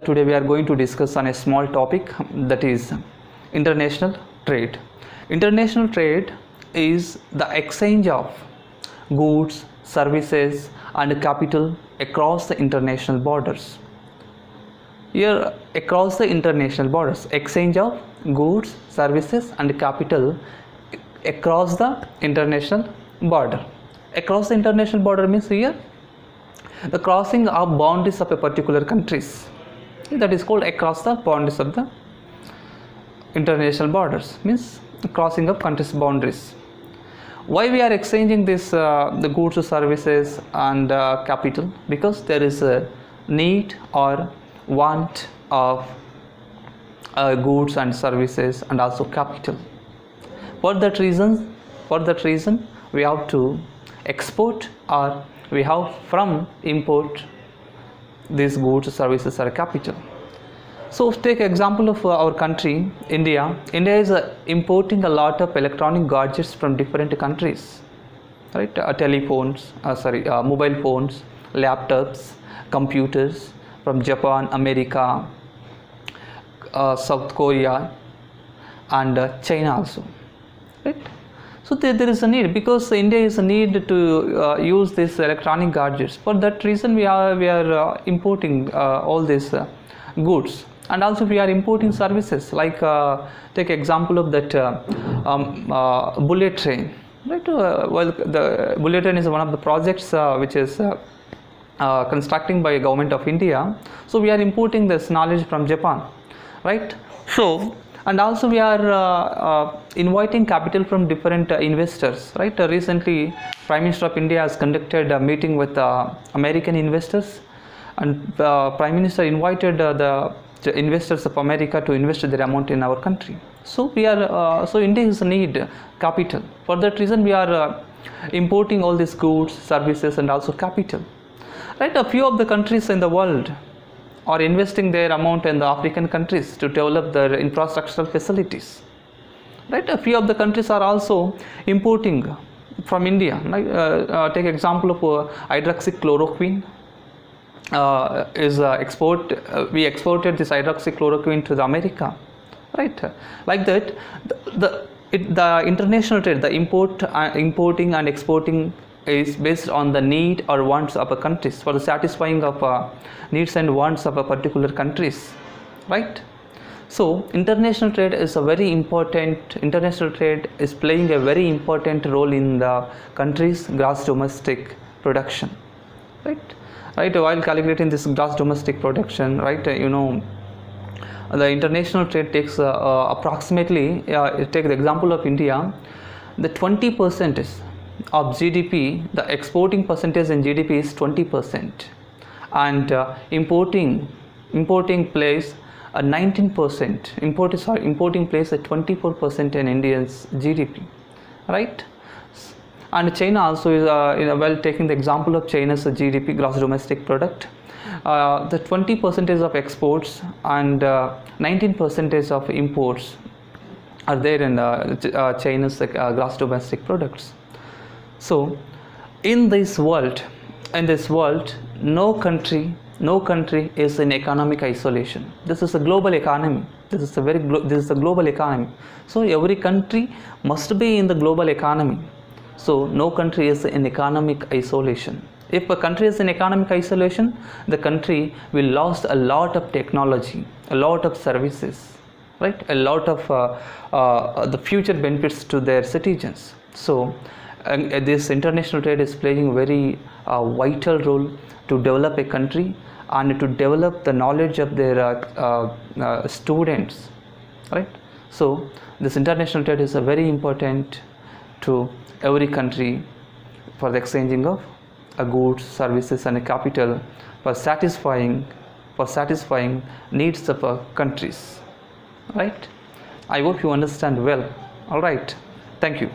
Today we are going to discuss on a small topic that is international trade. International trade is the exchange of goods, services and capital across the international borders. Here across the international borders, exchange of goods, services and capital across the international border. Across the international border means here the crossing of boundaries of a particular countries that is called across the boundaries of the international borders means crossing of countries boundaries. Why we are exchanging this uh, the goods services and uh, capital? Because there is a need or want of uh, goods and services and also capital. For that reason for that reason we have to export or we have from import these goods services or capital so take example of uh, our country india india is uh, importing a lot of electronic gadgets from different countries right? Uh, telephones uh, sorry uh, mobile phones laptops computers from japan america south korea and china also right? So there, there is a need because india is a need to use these electronic gadgets. For that reason we are we are importing all these goods and also we are importing services like uh, take example of that uh, um, uh, bullet train right? Uh, well the bullet train is one of the projects uh, which is uh, uh, constructing by government of india. So we are importing this knowledge from japan right? So and also we are inviting capital from different uh, investors right? Uh, recently prime minister of india has conducted a meeting with uh, american investors. And uh, prime minister invited uh, the, investors of america to invest their amount in our country so we are uh, so india is need capital for that reason we are uh, importing all these goods services and also capital right a few of the countries in the world are investing their amount in the African countries to develop their infrastructural facilities. Right? A few of the countries are also importing from India. Like, uh, uh, take example of uh, hydroxychloroquine. Uh, is uh, export uh, we exported this hydroxychloroquine to the America, right? Like that, the, the it, the international trade, the import, uh, importing and exporting is based on the need or wants of a countries for the satisfying of uh, needs and wants of a particular countries right so international trade is a very important international trade is playing a very important role in the country's gross domestic production right right while calculating this gross domestic production right you know the international trade takes uh, uh, approximately uh, take the example of india the 20 percent of GDP, the exporting percentage in GDP is 20%, and uh, importing importing plays a 19%. Import sorry, importing plays a 24% in Indians GDP, right? And China also is uh, you know, well taking the example of China's GDP, gross domestic product. Uh, the 20 percentage of exports and 19 percentage of imports are there in uh, China's gross domestic products. So in this world in this world no country no country is in economic isolation. This is a global economy. This is a very this is a global economy. So every country must be in the global economy so no country is in economic isolation. If a country is in economic isolation the country will lose a lot of technology a lot of services right? A lot of uh, uh, the future benefits to their citizens. So uh, this international trade is playing a very uh, vital role to develop a country and to develop the knowledge of their uh, students right? So this international trade is a very important to every country for the exchanging of goods services and capital for satisfying for satisfying needs of countries. Right? I hope you understand well. All right. Thank you